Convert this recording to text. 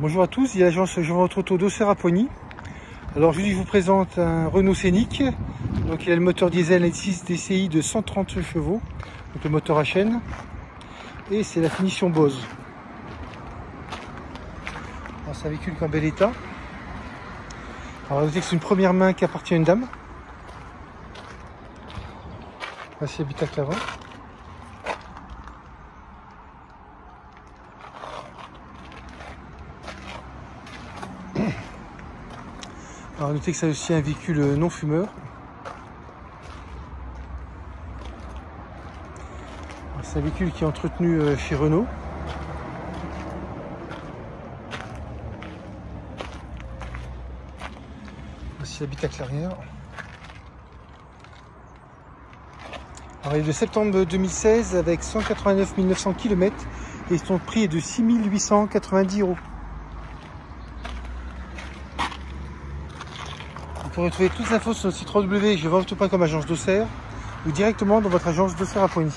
Bonjour à tous, il y a l'agence Je votre auto d'Auxerre à Poigny. Alors je vous présente un Renault Scénic. Donc il a le moteur diesel 6 DCI de 130 chevaux, donc le moteur à chaîne. Et c'est la finition Bose. c'est un véhicule qui est en bel état. Alors notez que c'est une première main qui appartient à une dame. Voici l'habitacle avant. Alors notez que c'est aussi un véhicule non fumeur. C'est un véhicule qui est entretenu euh, chez Renault. Voici l'habitacle arrière. Alors, il est de septembre 2016 avec 189 900 km et son prix est de 6 890 euros. Vous pourrez retrouver toutes les infos sur le site www.jevends.com agence d'Auxerre ou directement dans votre agence d'Auxerre à Poigny.